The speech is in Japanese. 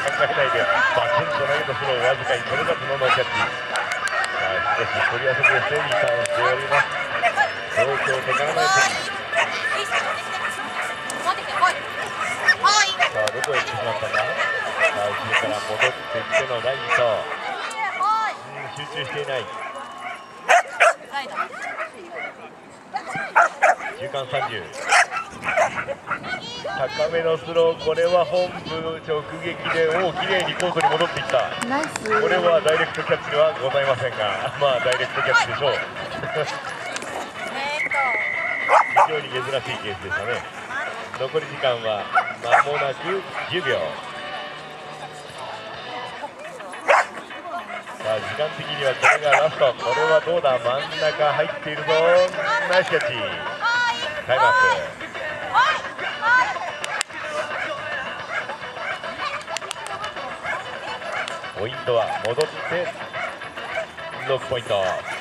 考えない。でバツンと投げたスローわずかに取れたそのノーキャッチさあ少し取り遊びをしてリターンしております東京手からない。さあどこへ行ってしまったんださあ後ろから戻ってきてのライトうん集中してい。ない。中間30高めのスローこれは本部直撃でおお綺麗にコートに戻ってきた。これはダイレクトキャッチではございませんがまあダイレクトキャッチでしょう。非常に珍しいケースでしたね。残り時間は間もなく10秒。さあ時間的にはこれがラスト。これはどうだ？真ん中入っているぞ。ナイスキャッチ。タイムアップポイントは戻って6ポイント。